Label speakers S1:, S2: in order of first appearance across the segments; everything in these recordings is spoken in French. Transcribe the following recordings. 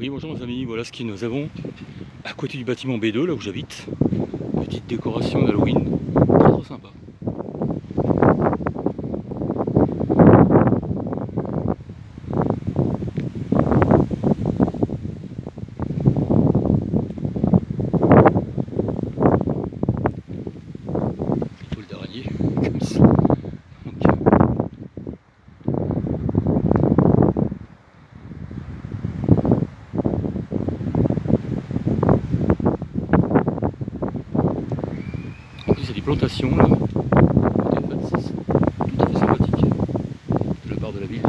S1: Oui, bonjour mes amis, voilà ce que nous avons à côté du bâtiment B2, là où j'habite. Petite décoration d'Halloween, très sympa. Plantations là. Côté 26. Tout à fait sympathique. De la part de la ville de.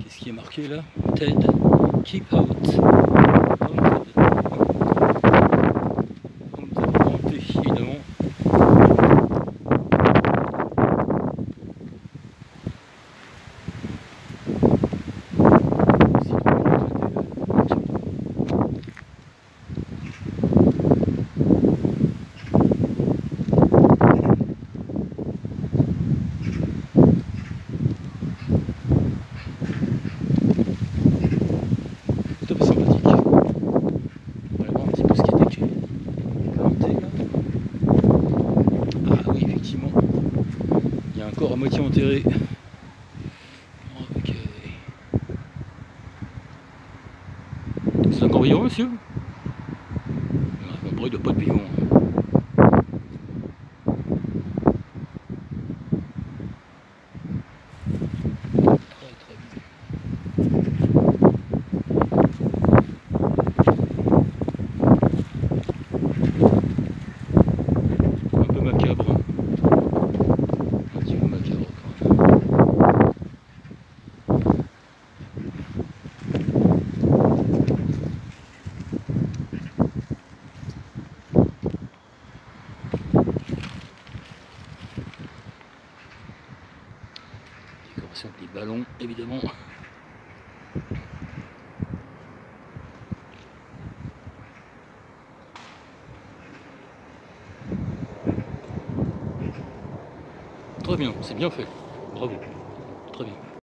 S1: Qu'est-ce qui est marqué là? Ted, keep out. Don't Donc nous avons tenté évidemment. Si, on va traiter, là. Tout à fait sympathique. On va aller voir un petit peu ce qui est écrit. Planté, là. Ah oui, effectivement. Un à moitié enterré. C'est encore vivant, monsieur? Bon, il doit pas être vivant. Avec les ballons, évidemment. Très bien, c'est bien fait. Bravo. Très bien.